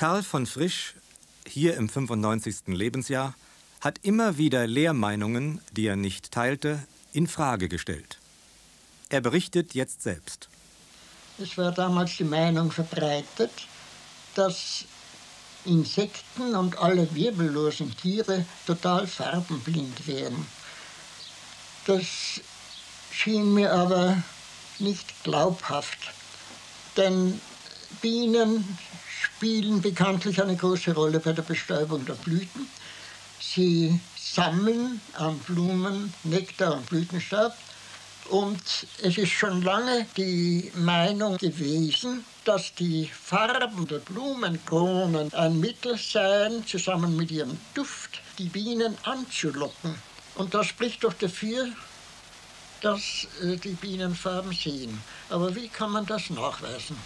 Karl von Frisch, hier im 95. Lebensjahr, hat immer wieder Lehrmeinungen, die er nicht teilte, in Frage gestellt. Er berichtet jetzt selbst. Es war damals die Meinung verbreitet, dass Insekten und alle wirbellosen Tiere total farbenblind wären. Das schien mir aber nicht glaubhaft, denn Bienen spielen bekanntlich eine große Rolle bei der Bestäubung der Blüten. Sie sammeln an Blumen Nektar und Blütenstaub und es ist schon lange die Meinung gewesen, dass die Farben der Blumenkronen ein Mittel seien, zusammen mit ihrem Duft die Bienen anzulocken. Und das spricht doch dafür, dass äh, die Bienen Farben sehen. Aber wie kann man das nachweisen?